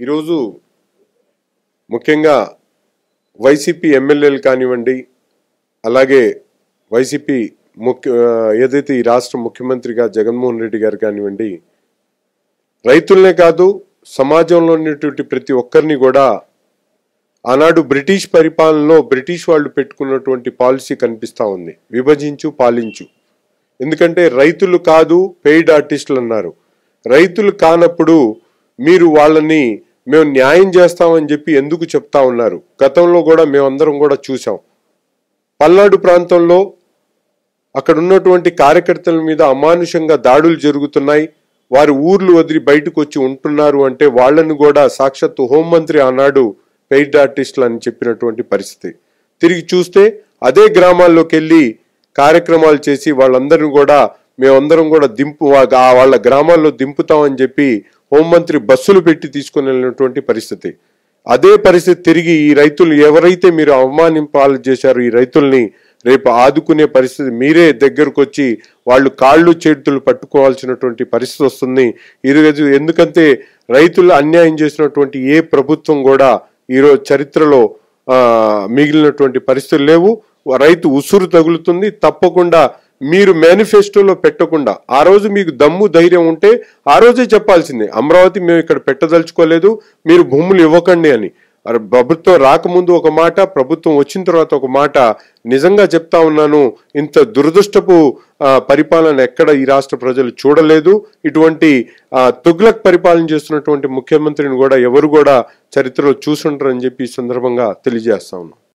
ఈరోజు ముఖ్యంగా వైసీపీ ఎమ్మెల్యేలు కానివ్వండి అలాగే వైసీపీ ముఖ్య ఏదైతే ఈ రాష్ట్ర ముఖ్యమంత్రిగా జగన్మోహన్ రెడ్డి గారు కానివ్వండి రైతులనే కాదు సమాజంలో ఉన్నటువంటి ప్రతి ఒక్కరిని కూడా ఆనాడు బ్రిటిష్ పరిపాలనలో బ్రిటిష్ వాళ్ళు పెట్టుకున్నటువంటి పాలసీ కనిపిస్తూ ఉంది. విభజించు పాలించు. ఎందుకంటే రైతులు కాదు పెయిడ్ ఆర్టిస్టులు అన్నారు. రైతులు కానప్పుడు మీరు వాళ్ళని మేము న్యాయం చేస్తామని చెప్పి ఎందుకు చెప్తా ఉన్నారు? గతంలో కూడా మేమందరం కూడా చూసాం పల్నాడు ప్రాంతంలో అక్కడ ఉన్నటువంటి కార్యకర్తల మీద అమానుషంగా దాడులు జరుగుతున్నాయి. వారి ఊర్లు వదిలి బయటకు వచ్చి ఉంటున్నారు అంటే వాళ్ళను కూడా సాక్షాత్తు హోంమంత్రి ఆనాడు పెయిడ్ ఆర్టిస్టులు అని చెప్పినటువంటి పరిస్థితి. తిరిగి చూస్తే అదే గ్రామాల్లోకి వెళ్ళి కార్యక్రమాలు చేసి వాళ్ళందరిని కూడా మేమందరం కూడా దింపు వాళ్ళ గ్రామాల్లో దింపుతామని చెప్పి హోంమంత్రి బస్సులు పెట్టి తీసుకుని వెళ్ళినటువంటి పరిస్థితి. అదే పరిస్థితి తిరిగి ఈ రైతులు ఎవరైతే మీరు అవమానింపాలు చేశారో ఈ రైతుల్ని రేపు ఆదుకునే పరిస్థితి మీరే దగ్గరకు వచ్చి వాళ్ళు కాళ్ళు చేతులు పట్టుకోవాల్సినటువంటి పరిస్థితి వస్తుంది. ఈరోజు ఎందుకంటే రైతులు అన్యాయం చేసినటువంటి ఏ ప్రభుత్వం కూడా ఈరోజు చరిత్రలో మిగిలినటువంటి పరిస్థితులు లేవు. రైతు ఉసురు తగులుతుంది. తప్పకుండా మీరు మేనిఫెస్టోలో పెట్టకుండా ఆ రోజు మీకు దమ్ము ధైర్యం ఉంటే ఆ రోజే చెప్పాల్సిందే. అమరావతి మేము ఇక్కడ పెట్టదలుచుకోలేదు మీరు భూములు ఇవ్వకండి అని. ప్రభుత్వం రాకముందు ఒక మాట ప్రభుత్వం వచ్చిన తర్వాత ఒక మాట నిజంగా చెప్తా ఉన్నాను. ఇంత దురదృష్టపు పరిపాలన ఎక్కడ ఈ రాష్ట్ర ప్రజలు చూడలేదు. ఇటువంటి తుగ్లక్ పరిపాలన చేస్తున్నటువంటి ముఖ్యమంత్రిని కూడా ఎవరు కూడా చరిత్రలో చూసుంటారని చెప్పి ఈ సందర్భంగా తెలియజేస్తా ఉన్నాం.